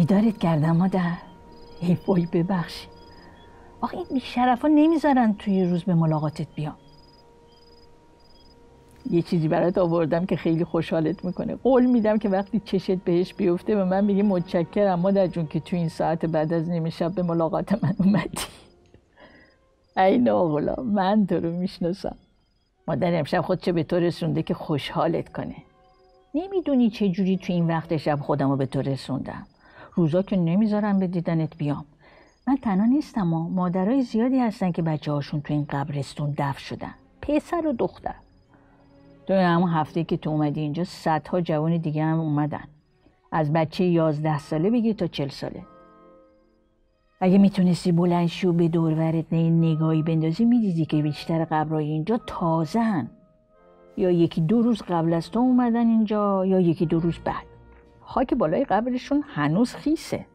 بیدارت کردم مادر. ای وای ببخشی. آخه این بیشرف ها نمی‌ذارن توی روز به ملاقاتت بیام یه چیزی برات آوردم که خیلی خوشحالت می‌کنه. قول میدم که وقتی چشت بهش بیفته به من بگی متشکرم مادر جون که تو این ساعت بعد از نیمه شب به ملاقات من اومدی. ای ناغلا من تو رو می‌شناسم. مادر امشب خودشو به تو رسونده که خوشحالت کنه. نمی‌دونی چه جوری تو این وقت شب خودم رو به تو رسوندم. روزا که نمی‌ذارم به دیدنت بیام. من تنها نیستم و مادرای زیادی هستن که بچه هاشون تو این قبرستون دف شدن. پسر و دختر. تو همون هفته که تو اومدی اینجا صدها جوان دیگه هم اومدن. از بچه یازده ساله بگی تا چل ساله. اگه می‌تونستی بلند شو به دورورت نه نگاهی بندازی می‌دیدی که بیشتر قبرای اینجا تازه هن. یا یکی دو روز قبل از تو اومدن اینجا یا یکی دو روز بعد. خاک بالای قبرشون هنوز خیسه.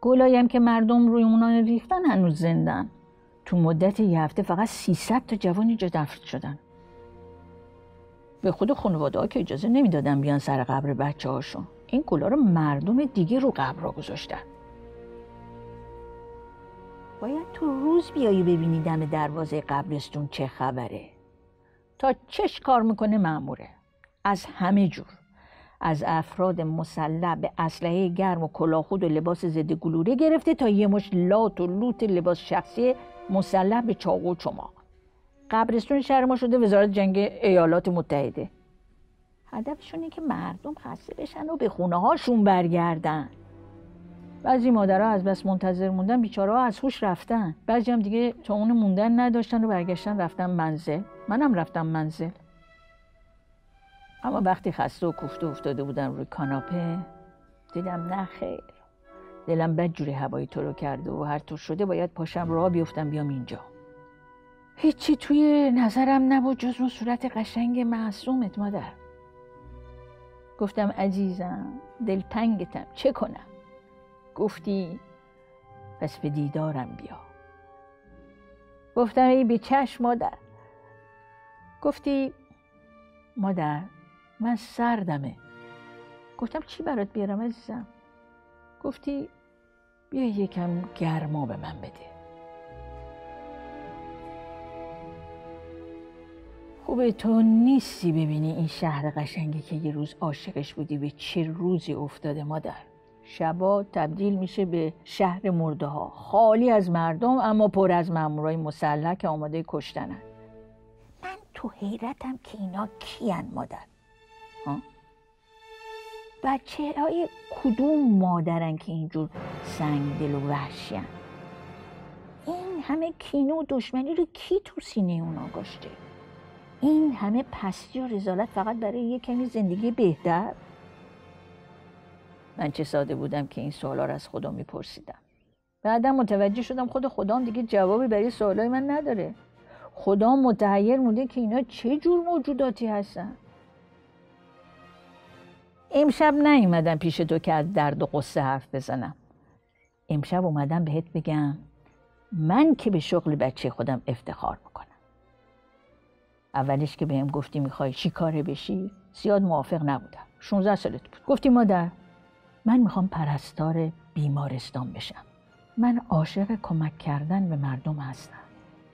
گلایی هم که مردم روی اونا ریختن هنوز زندن. تو مدت یه هفته فقط 300 تا جوان اینجا دفن شدن. به خود خانواده ها که اجازه نمی‌دادن بیان سر قبر بچه هاشون این گلا رو مردم دیگه رو قبر را گذاشتن. باید تو روز بیایی ببینی دم دروازه قبرستون چه خبره. تا چش کار می‌کنه معموره از همه جور. از افراد مسلح به اسلحه گرم و کلاهخود و لباس ضد گلوله گرفته تا یه مش لات و لوت لباس شخصی مسلح به چاقو و چماق. قبرستون شهر ما شده وزارت جنگ ایالات متحده. هدفشونه که مردم خسته بشن و به خونه هاشون برگردن. بعضی مادرها از بس منتظر موندن بیچاره از خوش رفتن. بعضی هم دیگه تا اون موندن نداشتن و برگشتن رفتن منزل. منم رفتم منزل. اما وقتی خسته و کوفته افتاده بودم روی کاناپه دیدم نه خیر. دلم بد جوری هوایی تو رو کرده و هر طور شده باید پاشم راه بیفتم بیام اینجا. هیچی توی نظرم نبود جز اون صورت قشنگ معصومت مادر. گفتم عزیزم دلتنگتم چه کنم؟ گفتی پس به دیدارم بیا. گفتم ای به چشم مادر. گفتی مادر من سردمه. گفتم چی برات بیارم عزیزم؟ گفتی بیا یکم گرما به من بده. خوبه تو نیستی ببینی این شهر قشنگی که یه روز عاشقش بودی به چه روزی افتاده مادر. شبا تبدیل میشه به شهر مرده ها. خالی از مردم اما پر از مامورای مسلح که آماده کشتنن. من تو حیرتم که اینا کیان مادر. ها؟ بچه های کدوم مادرن که اینجور سنگ دل و وحشیان این همه کینه و دشمنی رو کی تو سینه اونا گشته این همه پستی و رزالت فقط برای یه کمی زندگی بهتر؟ من چه ساده بودم که این سوالا رو از خدا میپرسیدم. بعدا متوجه شدم خود خدام دیگه جوابی برای سوالای من نداره. خدا متحیر مونده که اینا چه جور موجوداتی هستن؟ امشب نیومدم پیش تو که از درد و قصه حرف بزنم. امشب اومدم بهت بگم من که به شغل بچه خودم افتخار می‌کنم. اولش که بهم گفتی می‌خوای چی کاره بشی؟ زیاد موافق نبودم. 16 سالت بود. گفتی مادر من می‌خوام پرستار بیمارستان بشم. من عاشق کمک کردن به مردم هستم.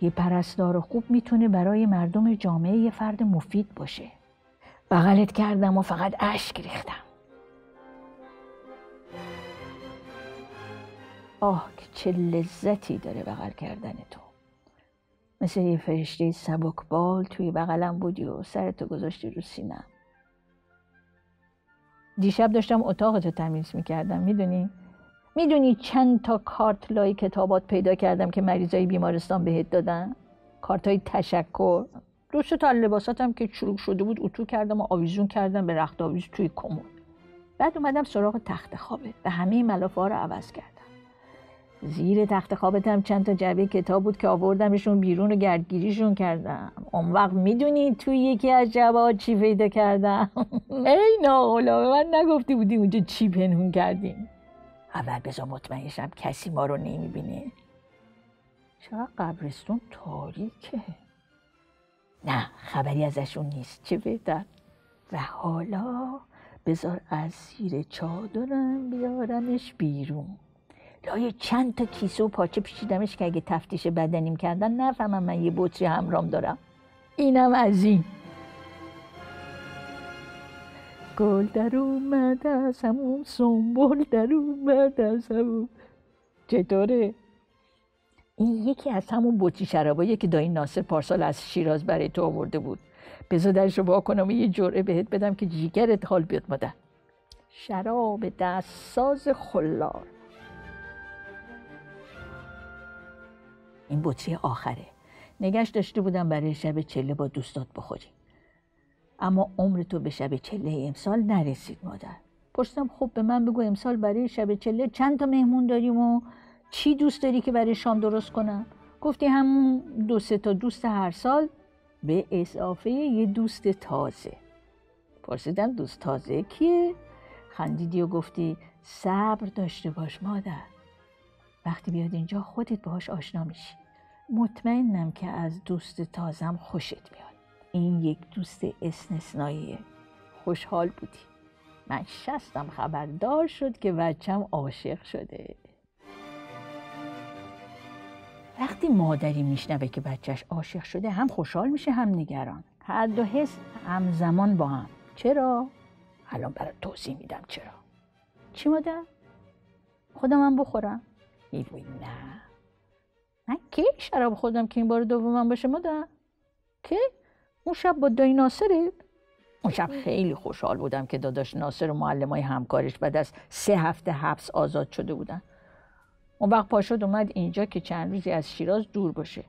یه پرستار خوب می‌تونه برای مردم جامعه یه فرد مفید باشه. بغلت کردم و فقط اشک ریختم آه که چه لذتی داره بغل کردن تو مثل یه فرشته سبکبال توی بغلم بودی و سرتو گذاشتی رو سینم دیشب داشتم اتاقتو تمیز می‌کردم می‌دونی؟ می‌دونی چند تا کارت لای کتابات پیدا کردم که مریضای بیمارستان بهت دادن؟ کارت های تشکر دوست تا لباساتم که چروک شده بود اتو کردم و آویزون کردم به رخت آویز توی کمون بعد اومدم سراغ تخت خوابه. و همه ملافه ها رو عوض کردم. زیر تخت خوابتم چند تا جعبه کتاب بود که آوردمشون بیرون و گردگیریشون کردم. اون وقت می‌دونی توی یکی از جواب چی پیدا کردم؟ ای ناغلا به من نگفتی بودی اونجا چی پنهون کردیم. اول بذار مطمئنشم کسی ما رو نمی‌بینه. چرا قبرستون تاریکه. نه خبری ازشون نیست. چه بهتر؟ و حالا بذار از زیر چادرم بیارمش بیرون. لای چند تا کیسه و پاچه پیچیدمش که اگه تفتیش بدنیم کردن نفهمم من یه بطری همرام دارم. اینم از این. گل در اومد از همون سنبول در اومد از همون. چطوره؟ این یکی از همون بطری شرابایی که دایی ناصر پارسال از شیراز برای تو آورده بود. بذار درش رو کنم و یه جرعه بهت بدم که جیگرت حال بیاد مادر. شراب دست ساز خلار. این بطری آخره. نگشت داشته بودم برای شب چله با دوستات بخوری اما عمر تو به شب چله امسال نرسید مادر. پرسیدم خب به من بگو امسال برای شب چله چند تا مهمون داریم و چی دوست داری که برای شام درست کنم؟ گفتی همون دو سه تا دوست هر سال به اضافه یه دوست تازه. پرسیدم دوست تازه کیه؟ خندیدی و گفتی صبر داشته باش مادر. وقتی بیاد اینجا خودت باهاش آشنا میشی. مطمئنم که از دوست تازم خوشت میاد. این یک دوست استثنائیه. خوشحال بودی. من شستم خبردار شد که بچم عاشق شده. وقتی مادری میشنوه که بچهش عاشق شده هم خوشحال میشه هم نگران هر دو حس همزمان با هم چرا؟ الان برای توضیح میدم چرا چی مادر؟ خودم هم بخورم ایوی نه من کی شراب خودم که این بار دومم باشه مادر؟ کی؟ اون شب با دایی ناصره؟ اون شب خیلی خوشحال بودم که داداش ناصر و معلم های همکارش بعد از سه هفته حبس آزاد شده بودن اون وقت پاشد اومد اینجا که چند روزی از شیراز دور باشه.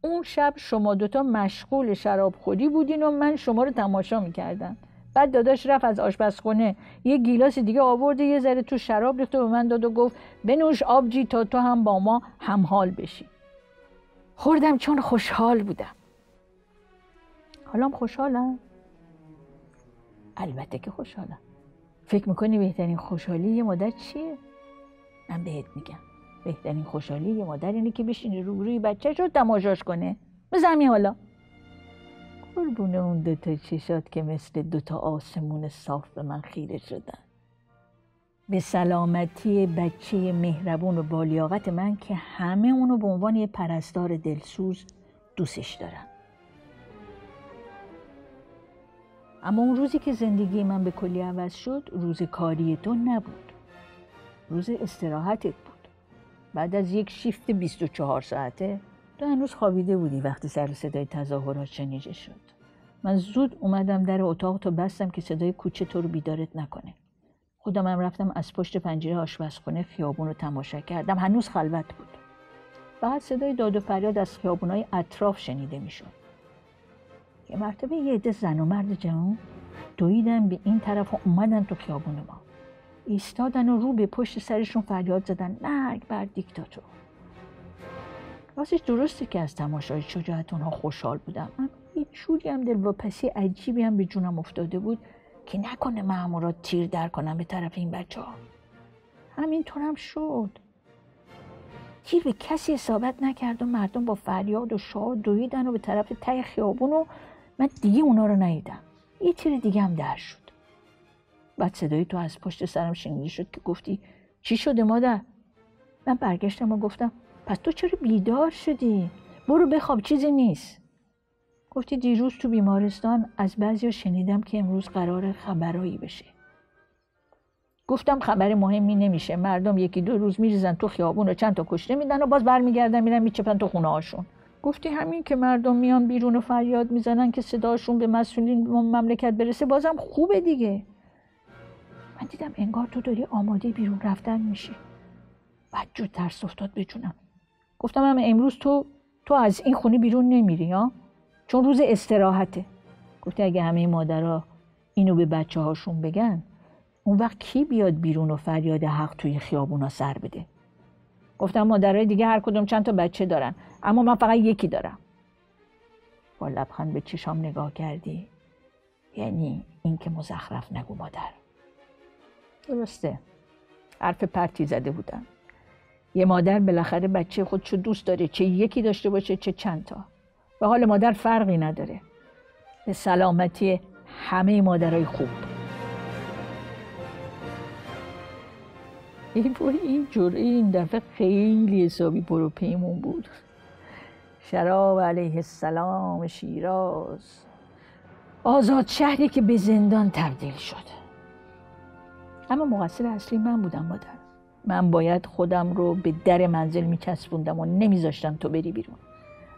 اون شب شما دوتا مشغول شراب خودی بودین و من شما رو تماشا می‌کردم. بعد داداش رفت از آشپزخونه. یه گیلاس دیگه آورده یه ذره تو شراب ریخت و به من داد و گفت بنوش آبجی تا تو هم با ما همحال بشی. خوردم چون خوشحال بودم. حالام خوشحالم؟ البته که خوشحالم. فکر می‌کنی بهترین خوشحالی یه مادر چیه؟ من بهت میگم. بهترین خوشحالی یه مادر اینه که بشینه روبروی بچهش رو تماشاش کنه. بزمی حالا. قربون اون دوتا چشات که مثل دوتا آسمون صاف به من خیره شدن. به سلامتی بچه مهربون و بالیاقت من که همه اونو به عنوان یه پرستار دلسوز دوستش دارم. اما اون روزی که زندگی من به کلی عوض شد روز کاری تو نبود. روز استراحتت بود بعد از یک شیفت 24 ساعته تو هنوز خوابیده بودی وقتی سر صدای تظاهرات شنیده شد. من زود اومدم در اتاق تو بستم که صدای کوچه تو رو بیدارت نکنه. خودم هم رفتم از پشت پنجره آشپزخونه خیابون رو تماشا کردم. هنوز خلوت بود. بعد صدای داد و فریاد از خیابونای اطراف شنیده می‌شد. یه مرتبه یه عده زن و مرد جوان دویدن به این طرف و اومدن تو خیابون ما. ایستادن و رو به پشت سرشون فریاد زدن. مرگ بر دیکتاتور. راستش درسته که از تماشای شجاعت اونها خوشحال بودم. من یه جوری هم دلواپسی عجیبی هم به جونم افتاده بود که نکنه مامورات تیر در کنم به طرف این بچه ها. همینطور هم شد. تیر به کسی اصابت نکرد و مردم با فریاد و شاد دویدن و به طرف ته خیابون و من دیگه اونا رو ندیدم. یه تیر دیگه هم در شد. بعد صدای تو از پشت سرم شنیده شد که گفتی چی شده مادر؟ من برگشتم و گفتم پس تو چرا بیدار شدی؟ برو بخواب چیزی نیست. گفتی دیروز تو بیمارستان از بعضی شنیدم که امروز قرار خبرایی بشه. گفتم خبر مهمی نمیشه مردم یکی دو روز میریزن تو خیابون و چند تا کشته میدن و باز برمیگردن میرن میچپن تو خونه هاشون گفتی همین که مردم میان بیرون و فریاد می‌زنن که صداشون به مسئولین مملکت برسه بازم خوبه دیگه. من دیدم انگار تو داری آماده بیرون رفتن میشی. بعد جو ترس افتاد به جونم گفتم هم امروز تو تو از این خونه بیرون نمیری ها؟ چون روز استراحته. گفتی اگه همه مادرها اینو به بچه هاشون بگن اون وقت کی بیاد بیرون و فریاد حق توی خیابونا سر بده؟ گفتم مادرای دیگه هر کدوم چند تا بچه دارن اما من فقط یکی دارم. با لبخند به چشام نگاه کردی؟ یعنی اینکه مزخرف نگو مادر. درسته. حرف پرتی زده بودم. یه مادر بالاخره بچه خودشو دوست داره چه یکی داشته باشه چه چند تا. به حال مادر فرقی نداره. به سلامتی همه مادرای خوب. این جرعه این دفعه خیلی حسابی پروپیمون بود. شراب علیه السلام شیراز. آزاد شهری که به زندان تبدیل شد. اما مقصر اصلی من بودم مادر. من باید خودم رو به در منزل میچسبوندم و نمیذاشتم تو بری بیرون.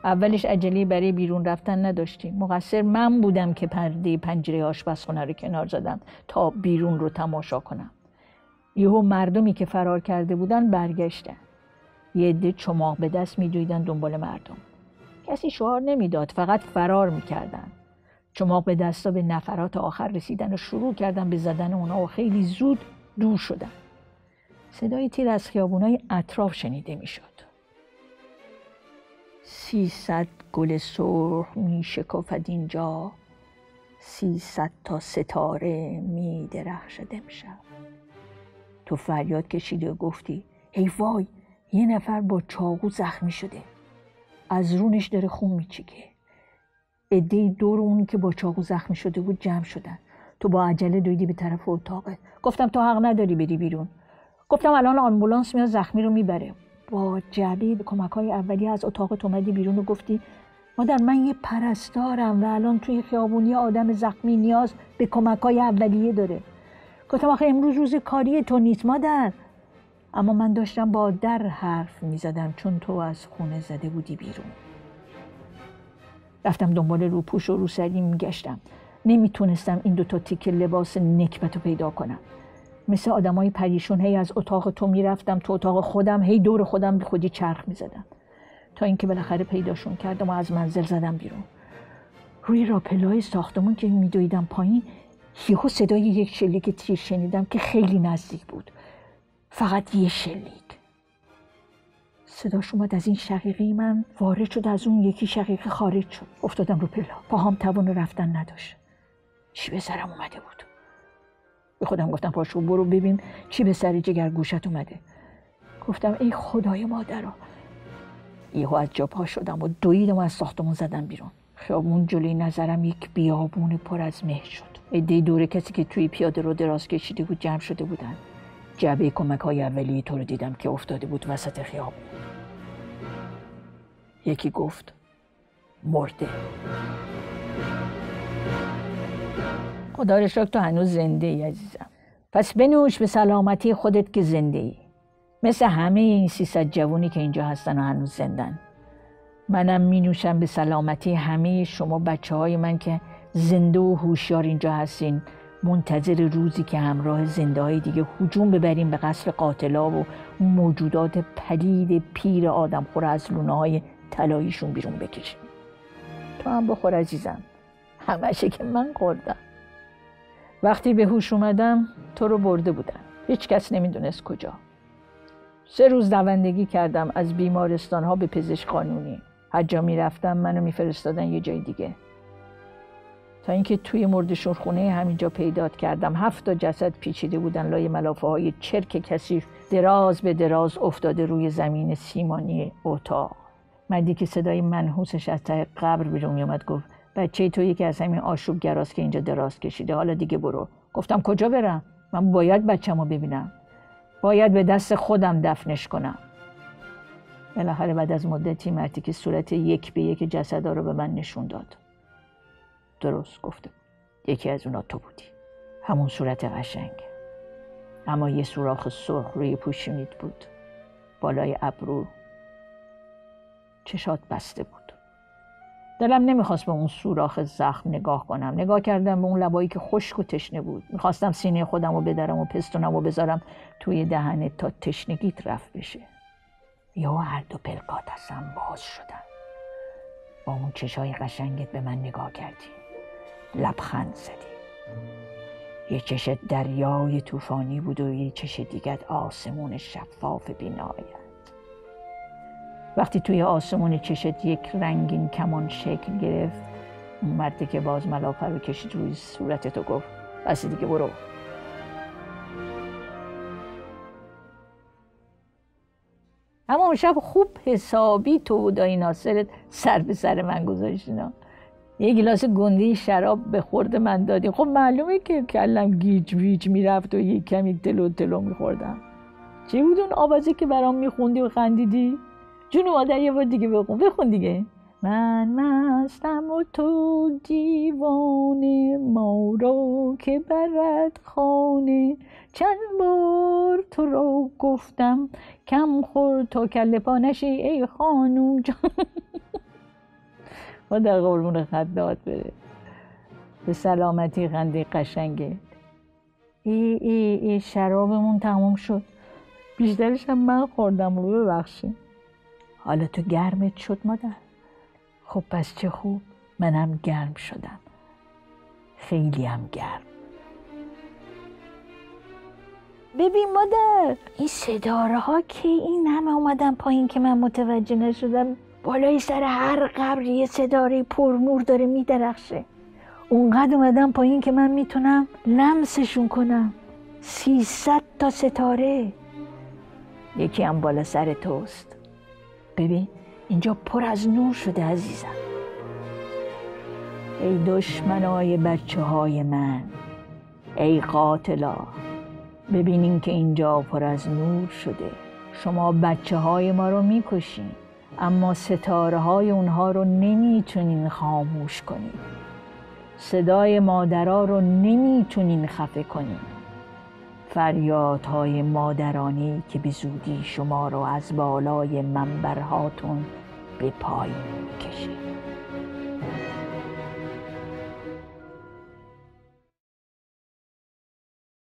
اولش عجله برای بیرون رفتن نداشتیم. مقصر من بودم که پرده پنجره آشپزخونه رو کنار زدم تا بیرون رو تماشا کنم. یهو مردمی که فرار کرده بودن برگشتن. یه عده چماق به دست میدویدن دنبال مردم. کسی شعار نمی‌داد فقط فرار می‌کردن. چماق به دستا به نفرات آخر رسیدن و شروع کردن به زدن اونا و خیلی زود دور شدن. صدای تیر از خیابونای اطراف شنیده می‌شد. سیصد گل سرخ می شکفد اینجا. سیصد تا ستاره می درخشد امشب. تو فریاد کشیدی و گفتی ای وای یه نفر با چاقو زخمی شده. از رونش داره خون میچیکه. عده دور اونی که با چاقو زخمی شده بود جمع شدن. تو با عجله دویدی به طرف اتاقه گفتم تو حق نداری بری بیرون. گفتم الان آمبولانس میاد زخمی رو می‌بره. با جعبه کمک های اولی از اتاق اومدی بیرون و گفتی مادر من یه پرستارم و الان توی خیابونی آدم زخمی نیاز به کمک های اولیه داره. گفتم آخه امروز روز کاری تو نیست مادر. اما من داشتم با در حرف می‌زدم چون تو از خونه زده بودی بیرون. رفتم دنبال روپوش و روسری میگشتم. نمی‌تونستم این دوتا تیک لباس نکبت رو پیدا کنم. مثل آدمای پریشون هی از اتاق تو می‌رفتم تو اتاق خودم هی دور خودم به خودی چرخ می‌زدم. تا اینکه بالاخره پیداشون کردم و از منزل زدم بیرون. روی راپلای ساختمون که میدویدم پایین یهو صدای یک شلیک تیر شنیدم که خیلی نزدیک بود. فقط یه شلیک. صداش اومد از این شقیقه من وارد شد از اون یکی شقیقه خارج شد. افتادم رو پلا. پاهام توان رفتن نداشت. چی به سرم اومده بود؟ به خودم گفتم پاشو برو ببین چی به سر جگر گوشت اومده. گفتم ای خدای مادرا. یهو از جا پا شدم و دویدم و از ساختمون زدم بیرون. خیابون جلوی نظرم یک بیابون پر از مه شد. عده دوره کسی که توی پیاده رو دراز کشیده بود جمع شده بودن. جعبه کمک های اولی تو رو دیدم که افتاده بود وسط خیابون. یکی گفت مرده. خدا رو تو هنوز زنده ای عزیزم. پس بنوش به سلامتی خودت که زنده ای مثل همه این سیصد جوونی که اینجا هستن و هنوز زندن. منم می نوشم به سلامتی همه شما بچه های من که زنده و هوشیار اینجا هستین. منتظر روزی که همراه زنده های دیگه حجوم ببریم به قصر قاتلا و موجودات پلید پیر آدم خور از لونه های طلاییشون بیرون بکشیم تو هم بخور عزیزم. همشه که من خوردم. وقتی به هوش اومدم تو رو برده بودم. هیچ کس نمی‌دونست کجا. سه روز دوندگی کردم از بیمارستان ها به پزشک قانونی. هر جا می‌رفتم منو میفرستادن یه جای دیگه. تا اینکه توی مردشون خونه همینجا پیدات کردم. هفت تا جسد پیچیده بودن لای ملافه های چرک کثیف دراز به دراز افتاده روی زمین سیمانی اتاق. مردی که صدای منحوسش از ته قبر بیرون میومد گفت بچه تو یکی از همین آشوب گراست که اینجا دراز کشیده. حالا دیگه برو. گفتم کجا برم؟ من باید بچه‌مو ببینم. باید به دست خودم دفنش کنم. بالاخره بعد از مدتی مردی که صورت یک به یک جسدا رو به من نشون داد. درست گفته یکی از اونا تو بودی. همون صورت قشنگ. اما یه سوراخ سرخ روی پوشونیت بود. بالای ابرو چشات بسته بود. دلم نمی‌خواست به اون سوراخ زخم نگاه کنم. نگاه کردم به اون لبایی که خشک و تشنه بود. می‌خواستم سینه خودم رو بدرم و پستونم و بذارم توی دهنت تا تشنگیت رفت بشه. یا هر دو پلکات هستم باز شدن. با اون چشای قشنگت به من نگاه کردی. لبخند زدی. یه چش دریای طوفانی بود و یه چش دیگت آسمون شفاف بینایت وقتی توی آسمون چشت یک رنگین کمان شکل گرفت اون مردی که باز ملافه رو کشید روی صورتت و گفت بس دیگه برو. اما اون شب خوب حسابی تو و دایی ناصرت سر به سر من گذاشتینا یه گلاس گندی شراب به خورد من دادی خب معلومه که کلم گیج ویج می‌رفت و یه کمی تلو تلو میخوردم. چی بود اون آوازه که برام میخوندی و خندیدی؟ جون مادر یه بار دیگه بخون بخون دیگه. من مستم و تو دیوانه ما رو که برد خانه. چند بار تو رو گفتم کم خور تا کله پا نشی ای خانوم جان. و در قربون خدات بره. به سلامتی خنده قشنگه. ای ای ای شرابمون تموم شد. بیشترش هم من خوردم رو ببخشیم حالا تو گرمت شد مادر. خب پس چه خوب منم گرم شدم. خیلی هم گرم. ببین مادر این ستاره ها که این همه اومدن پایین که من متوجه نشدم بالای سر هر قبر یه ستاره پر نور داره میدرخشه. اونقدر اومدن پایین که من می‌تونم لمسشون کنم. سیصد تا ستاره. یکی هم بالا سر توست. ببین اینجا پر از نور شده عزیزم. ای دشمنای بچه های من ای قاتلا ببینین که اینجا پر از نور شده. شما بچه های ما رو می‌کشین اما ستاره های اونها رو نمی‌تونین خاموش کنین. صدای مادرها رو نمی‌تونین خفه کنین. فریادهای مادرانی که به زودی شما رو از بالای منبرهاتون به پایین می‌کشه